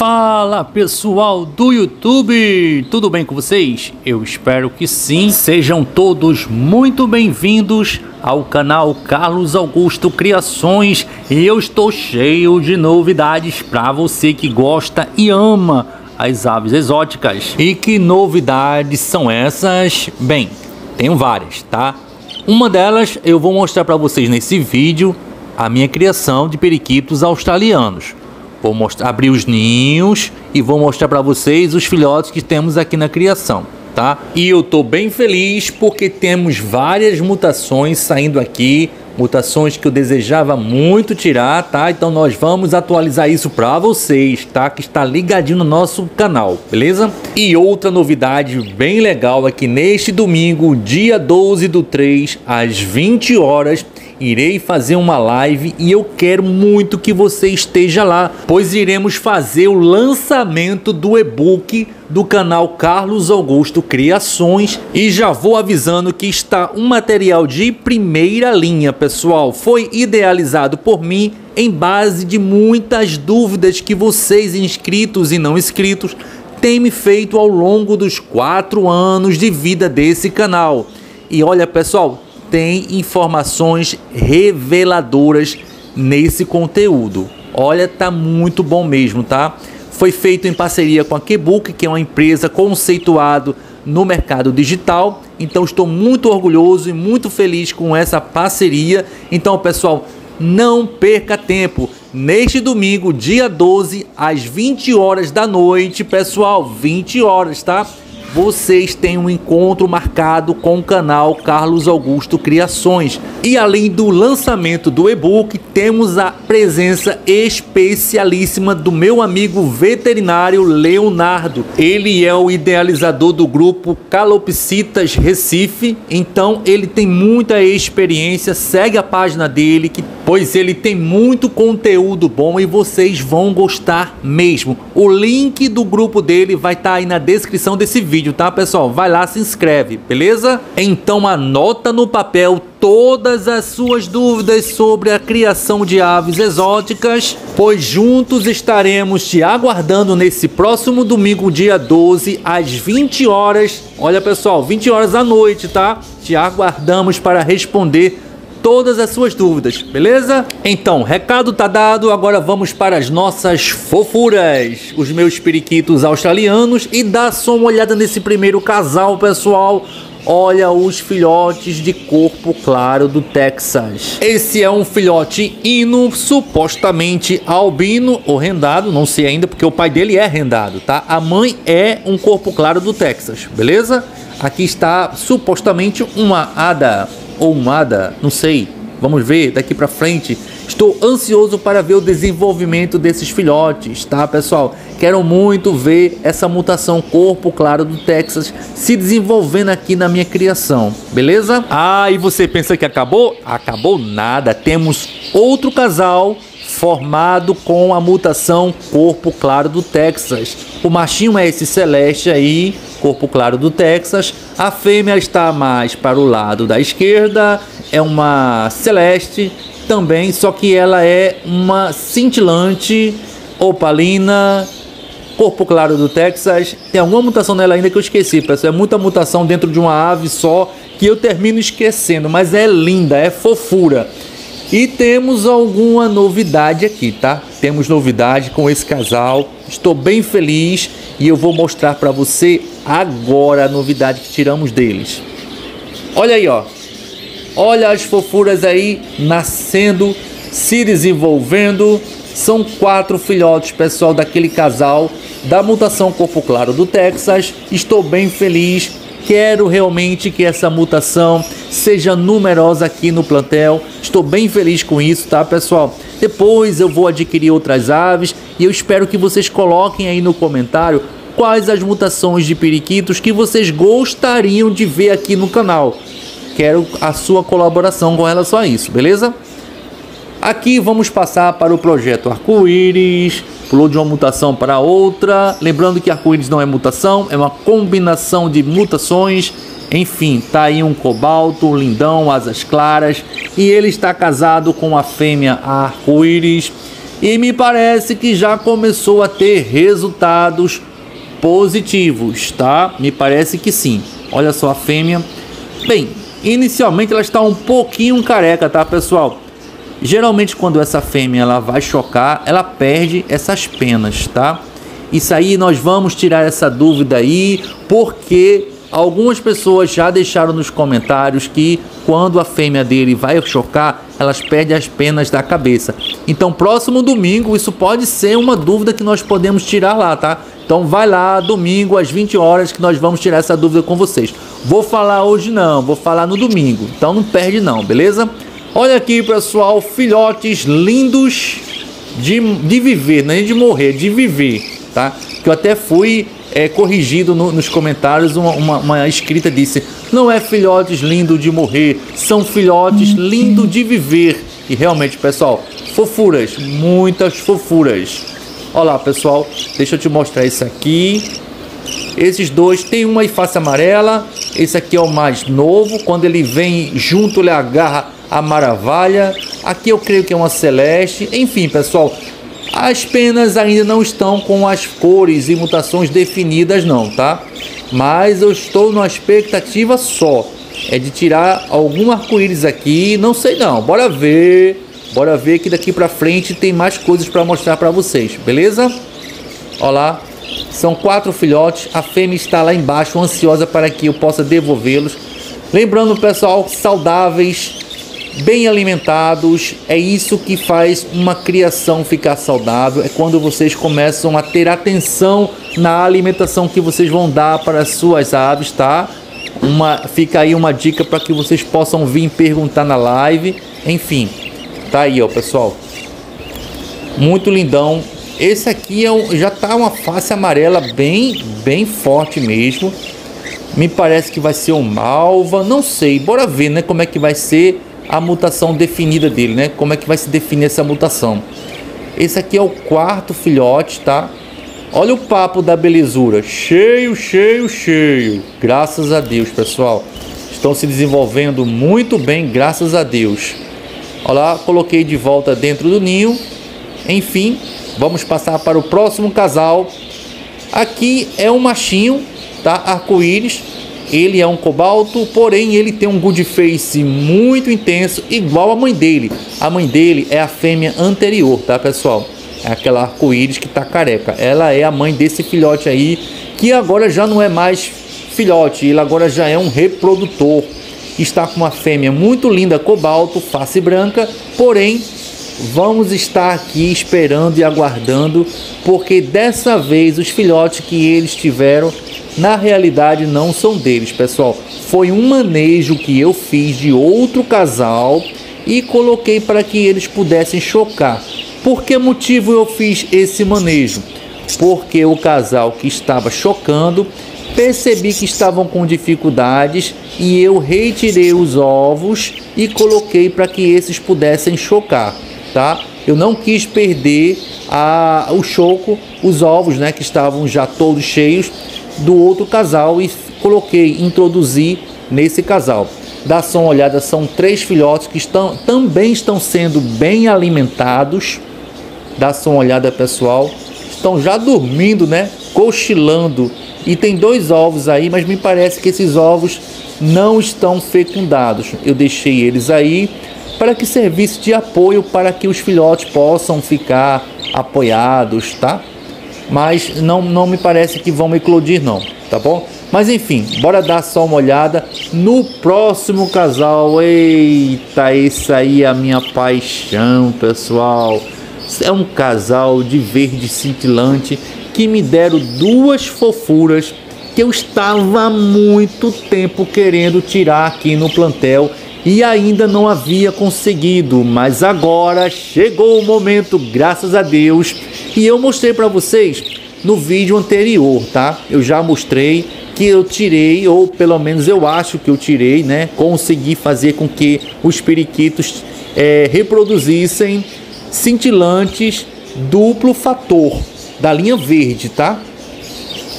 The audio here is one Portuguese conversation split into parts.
Fala pessoal do YouTube, tudo bem com vocês? Eu espero que sim. Sejam todos muito bem-vindos ao canal Carlos Augusto Criações. Eu estou cheio de novidades para você que gosta e ama as aves exóticas. E que novidades são essas? Bem, tenho várias, tá? Uma delas eu vou mostrar para vocês nesse vídeo a minha criação de periquitos australianos. Vou mostrar, abrir os ninhos e vou mostrar para vocês os filhotes que temos aqui na criação, tá? E eu tô bem feliz porque temos várias mutações saindo aqui, mutações que eu desejava muito tirar, tá? Então nós vamos atualizar isso para vocês, tá? Que está ligadinho no nosso canal, beleza? E outra novidade bem legal é neste domingo, dia 12 do 3, às 20 horas, irei fazer uma live e eu quero muito que você esteja lá, pois iremos fazer o lançamento do e-book do canal Carlos Augusto Criações e já vou avisando que está um material de primeira linha, pessoal. Foi idealizado por mim em base de muitas dúvidas que vocês inscritos e não inscritos têm me feito ao longo dos quatro anos de vida desse canal. E olha, pessoal, tem informações reveladoras nesse conteúdo. Olha, tá muito bom mesmo, tá? Foi feito em parceria com a Kebook, que é uma empresa conceituada no mercado digital. Então estou muito orgulhoso e muito feliz com essa parceria. Então, pessoal, não perca tempo. Neste domingo, dia 12, às 20 horas da noite, pessoal, 20 horas, tá? Vocês têm um encontro marcado com o canal Carlos Augusto Criações. E além do lançamento do e-book, temos a presença especialíssima do meu amigo veterinário Leonardo. Ele é o idealizador do grupo Calopsitas Recife, então ele tem muita experiência. Segue a página dele, que, pois ele tem muito conteúdo bom e vocês vão gostar mesmo. O link do grupo dele vai estar tá aí na descrição desse vídeo tá, pessoal? Vai lá, se inscreve, beleza? Então anota no papel todas as suas dúvidas sobre a criação de aves exóticas, pois juntos estaremos te aguardando nesse próximo domingo, dia 12, às 20 horas. Olha, pessoal, 20 horas da noite, tá? Te aguardamos para responder todas as suas dúvidas, beleza? Então, recado tá dado, agora vamos para as nossas fofuras, os meus periquitos australianos e dá só uma olhada nesse primeiro casal, pessoal. Olha os filhotes de corpo claro do Texas. Esse é um filhote hino, supostamente albino ou rendado, não sei ainda porque o pai dele é rendado, tá? A mãe é um corpo claro do Texas, beleza? Aqui está supostamente uma ada ou Mada, não sei. Vamos ver daqui para frente. Estou ansioso para ver o desenvolvimento desses filhotes, tá, pessoal? Quero muito ver essa mutação corpo claro do Texas se desenvolvendo aqui na minha criação, beleza? Ah, e você pensa que acabou? Acabou nada. Temos outro casal formado com a mutação corpo claro do Texas. O machinho é esse celeste aí, corpo claro do Texas. A fêmea está mais para o lado da esquerda, é uma celeste também, só que ela é uma cintilante opalina corpo claro do Texas. Tem alguma mutação nela ainda que eu esqueci, pessoal. É muita mutação dentro de uma ave só que eu termino esquecendo, mas é linda, é fofura. E temos alguma novidade aqui, tá? Temos novidade com esse casal. Estou bem feliz e eu vou mostrar para você agora a novidade que tiramos deles. Olha aí, ó. Olha as fofuras aí nascendo, se desenvolvendo. São quatro filhotes, pessoal, daquele casal da mutação corpo claro do Texas. Estou bem feliz Quero realmente que essa mutação seja numerosa aqui no plantel. Estou bem feliz com isso, tá, pessoal? Depois eu vou adquirir outras aves e eu espero que vocês coloquem aí no comentário quais as mutações de periquitos que vocês gostariam de ver aqui no canal. Quero a sua colaboração com relação a isso, beleza? Aqui vamos passar para o projeto Arco-Íris, pulou de uma mutação para outra. Lembrando que arco-íris não é mutação, é uma combinação de mutações. Enfim, tá aí um cobalto, um lindão, asas claras. E ele está casado com a fêmea arco-íris. e me parece que já começou a ter resultados positivos, tá? Me parece que sim. Olha só a fêmea. Bem, inicialmente ela está um pouquinho careca, tá, pessoal? Geralmente quando essa fêmea ela vai chocar, ela perde essas penas, tá? Isso aí nós vamos tirar essa dúvida aí, porque algumas pessoas já deixaram nos comentários que quando a fêmea dele vai chocar, elas perdem as penas da cabeça. Então, próximo domingo, isso pode ser uma dúvida que nós podemos tirar lá, tá? Então, vai lá, domingo, às 20 horas, que nós vamos tirar essa dúvida com vocês. Vou falar hoje não, vou falar no domingo. Então, não perde não, beleza? Olha aqui, pessoal, filhotes lindos de, de viver, nem de morrer, de viver, tá? Que eu até fui é, corrigido no, nos comentários, uma, uma, uma, escrita disse: não é filhotes lindo de morrer, são filhotes lindo de viver. E realmente, pessoal, fofuras, muitas fofuras. Olha lá, pessoal, deixa eu te mostrar isso aqui. Esses dois tem uma face amarela, esse aqui é o mais novo. Quando ele vem junto, ele agarra a maravilha. Aqui eu creio que é uma celeste. Enfim, pessoal, as penas ainda não estão com as cores e mutações definidas não, tá? Mas eu estou numa expectativa só. É de tirar algum arco-íris aqui, não sei não. Bora ver. Bora ver que daqui pra frente tem mais coisas para mostrar para vocês, beleza? Olha lá. São quatro filhotes. A fêmea está lá embaixo, ansiosa para que eu possa devolvê-los. Lembrando, pessoal, saudáveis, bem alimentados, é isso que faz uma criação ficar saudável. É quando vocês começam a ter atenção na alimentação que vocês vão dar para as suas aves, tá? Uma, fica aí uma dica para que vocês possam vir perguntar na live. Enfim, tá aí, ó, pessoal. Muito lindão. Esse aqui é um, já tá uma face amarela bem, bem forte mesmo. Me parece que vai ser um malva, não sei. Bora ver, né, como é que vai ser a mutação definida dele, né? Como é que vai se definir essa mutação? Esse aqui é o quarto filhote, tá? Olha o papo da belezura, cheio, cheio, cheio. Graças a Deus, pessoal. Estão se desenvolvendo muito bem, graças a Deus. Olha lá, coloquei de volta dentro do ninho. Enfim, vamos passar para o próximo casal. Aqui é um machinho, tá? Arco-íris ele é um cobalto, porém ele tem um good face muito intenso, igual a mãe dele. A mãe dele é a fêmea anterior, tá, pessoal? É aquela arco-íris que tá careca. Ela é a mãe desse filhote aí, que agora já não é mais filhote, ele agora já é um reprodutor. Está com uma fêmea muito linda, cobalto, face branca, porém vamos estar aqui esperando e aguardando, porque dessa vez os filhotes que eles tiveram na realidade não são deles, pessoal. Foi um manejo que eu fiz de outro casal e coloquei para que eles pudessem chocar. Por que motivo eu fiz esse manejo? Porque o casal que estava chocando percebi que estavam com dificuldades e eu retirei os ovos e coloquei para que esses pudessem chocar, tá? Eu não quis perder a, o choco, os ovos, né, que estavam já todos cheios do outro casal e coloquei, introduzi nesse casal. Dá só uma olhada, são três filhotes que estão, também estão sendo bem alimentados. Dá só uma olhada, pessoal. Estão já dormindo, né? Cochilando. E tem dois ovos aí, mas me parece que esses ovos não estão fecundados. Eu deixei eles aí para que servisse de apoio para que os filhotes possam ficar apoiados, tá? Mas não, não me parece que vão eclodir não, tá bom? Mas enfim, bora dar só uma olhada no próximo casal. Eita, esse aí é a minha paixão, pessoal. É um casal de verde cintilante que me deram duas fofuras que eu estava há muito tempo querendo tirar aqui no plantel e ainda não havia conseguido, mas agora chegou o momento, graças a Deus e eu mostrei para vocês no vídeo anterior, tá? Eu já mostrei que eu tirei, ou pelo menos eu acho que eu tirei, né? Consegui fazer com que os periquitos é, reproduzissem cintilantes duplo fator da linha verde, tá?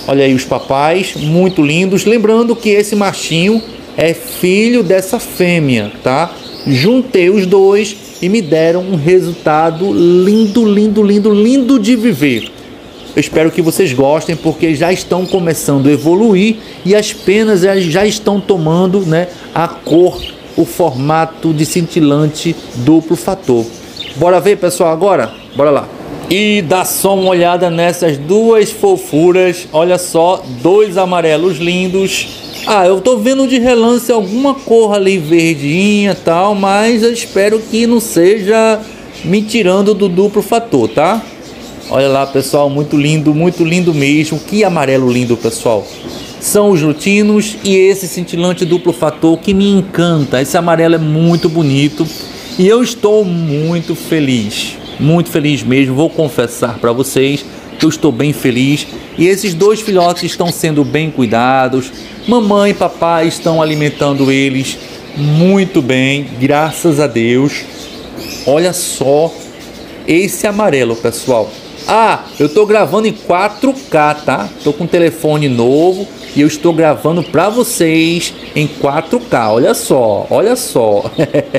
Olha aí os papais, muito lindos. Lembrando que esse machinho é filho dessa fêmea, tá? Juntei os dois e me deram um resultado lindo, lindo, lindo, lindo de viver. Eu espero que vocês gostem porque já estão começando a evoluir e as penas já estão tomando né, a cor, o formato de cintilante duplo fator. Bora ver, pessoal, agora? Bora lá. E dá só uma olhada nessas duas fofuras. Olha só, dois amarelos lindos. Ah, eu tô vendo de relance alguma cor ali verdinha tal, mas eu espero que não seja me tirando do duplo fator, tá? Olha lá, pessoal, muito lindo, muito lindo mesmo. Que amarelo lindo, pessoal. São os lutinos e esse cintilante duplo fator que me encanta. Esse amarelo é muito bonito e eu estou muito feliz muito feliz mesmo. Vou confessar para vocês que eu estou bem feliz e esses dois filhotes estão sendo bem cuidados. Mamãe e papai estão alimentando eles muito bem, graças a Deus. Olha só esse amarelo, pessoal. Ah, eu estou gravando em 4K, tá? Estou com um telefone novo e eu estou gravando para vocês em 4K. Olha só, olha só.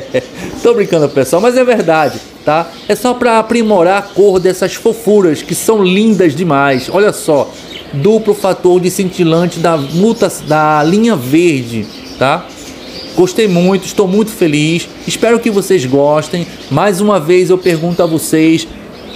Tô brincando, pessoal, mas é verdade tá? É só para aprimorar a cor dessas fofuras que são lindas demais. Olha só, duplo fator de cintilante da multa da linha verde, tá? Gostei muito, estou muito feliz. Espero que vocês gostem. Mais uma vez eu pergunto a vocês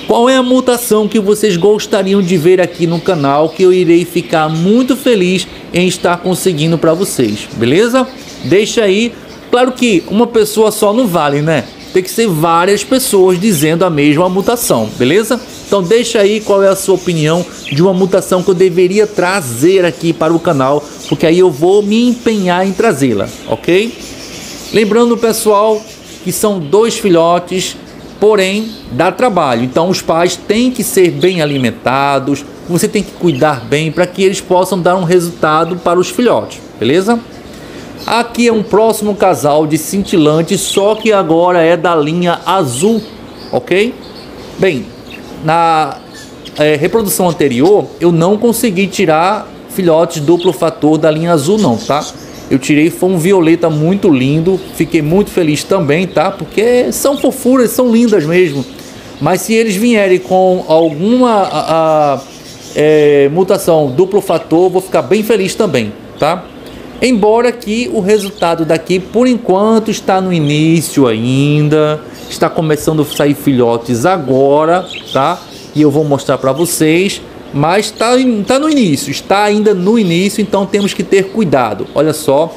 qual é a mutação que vocês gostariam de ver aqui no canal que eu irei ficar muito feliz em estar conseguindo para vocês, beleza? Deixa aí. Claro que uma pessoa só não vale, né? tem que ser várias pessoas dizendo a mesma mutação, beleza? Então deixa aí qual é a sua opinião de uma mutação que eu deveria trazer aqui para o canal, porque aí eu vou me empenhar em trazê-la, ok? Lembrando pessoal que são dois filhotes, porém dá trabalho, então os pais têm que ser bem alimentados, você tem que cuidar bem para que eles possam dar um resultado para os filhotes, beleza? Aqui é um próximo casal de cintilante, só que agora é da linha azul, ok? Bem, na é, reprodução anterior eu não consegui tirar filhotes duplo fator da linha azul não, tá? Eu tirei, foi um violeta muito lindo, fiquei muito feliz também, tá? Porque são fofuras, são lindas mesmo. Mas se eles vierem com alguma a, a, é, mutação duplo fator, vou ficar bem feliz também, tá? Embora que o resultado daqui, por enquanto, está no início ainda, está começando a sair filhotes agora, tá? E eu vou mostrar para vocês, mas está tá no início, está ainda no início, então temos que ter cuidado. Olha só,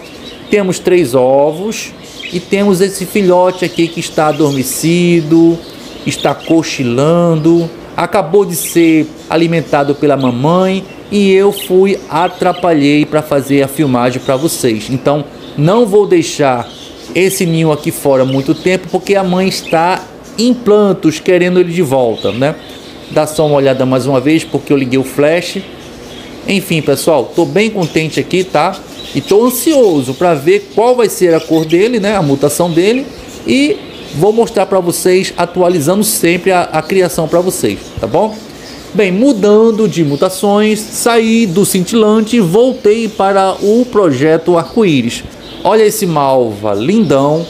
temos três ovos e temos esse filhote aqui que está adormecido, está cochilando, acabou de ser alimentado pela mamãe e eu fui atrapalhei para fazer a filmagem para vocês. Então não vou deixar esse ninho aqui fora muito tempo porque a mãe está em plantos querendo ele de volta, né? Dá só uma olhada mais uma vez porque eu liguei o flash. Enfim, pessoal, tô bem contente aqui, tá? E tô ansioso para ver qual vai ser a cor dele, né? A mutação dele e vou mostrar para vocês atualizando sempre a, a criação para vocês, tá bom? Bem, mudando de mutações, saí do cintilante e voltei para o projeto arco-íris. Olha esse malva, lindão,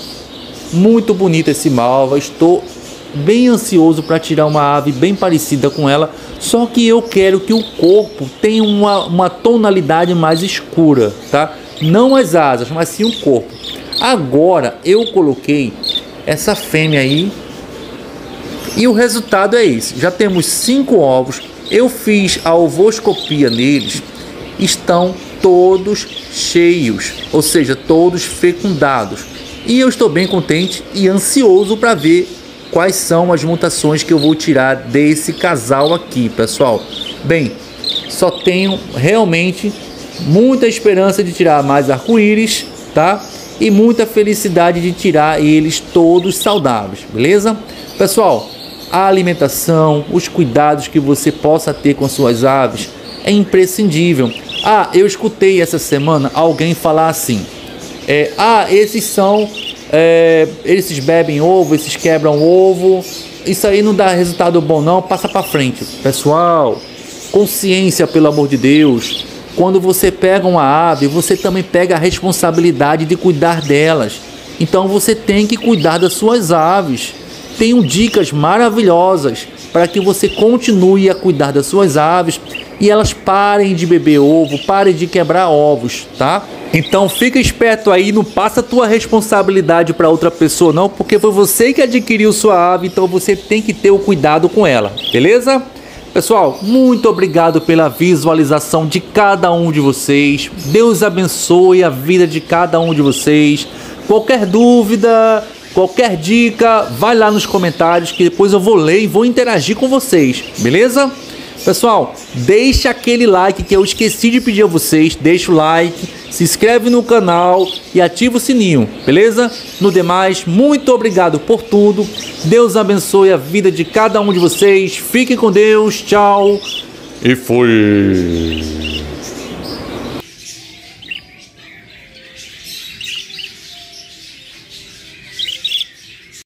muito bonito esse malva. Estou bem ansioso para tirar uma ave bem parecida com ela, só que eu quero que o corpo tenha uma, uma tonalidade mais escura, tá? Não as asas, mas sim o corpo. Agora eu coloquei essa fêmea aí e o resultado é esse. Já temos cinco ovos. Eu fiz a ovoscopia neles. Estão todos cheios, ou seja, todos fecundados. E eu estou bem contente e ansioso para ver quais são as mutações que eu vou tirar desse casal aqui, pessoal. Bem, só tenho realmente muita esperança de tirar mais arco-íris, tá? E muita felicidade de tirar eles todos saudáveis, beleza? Pessoal, a alimentação, os cuidados que você possa ter com suas aves é imprescindível. Ah, eu escutei essa semana alguém falar assim: é, ah, esses são, é, esses bebem ovo, esses quebram ovo, isso aí não dá resultado bom, não, passa para frente. Pessoal, consciência, pelo amor de Deus. Quando você pega uma ave, você também pega a responsabilidade de cuidar delas. Então você tem que cuidar das suas aves. tenho dicas maravilhosas para que você continue a cuidar das suas aves e elas parem de beber ovo, parem de quebrar ovos, tá? Então fica esperto aí, não passa tua responsabilidade para outra pessoa não, porque foi você que adquiriu sua ave, então você tem que ter o cuidado com ela, beleza? Pessoal, muito obrigado pela visualização de cada um de vocês. Deus abençoe a vida de cada um de vocês. Qualquer dúvida, qualquer dica, vai lá nos comentários que depois eu vou ler e vou interagir com vocês, beleza? Pessoal, deixa aquele like que eu esqueci de pedir a vocês, deixa o like, se inscreve no canal e ativa o sininho, beleza? No demais, muito obrigado por tudo. Deus abençoe a vida de cada um de vocês. Fiquem com Deus. Tchau. E foi.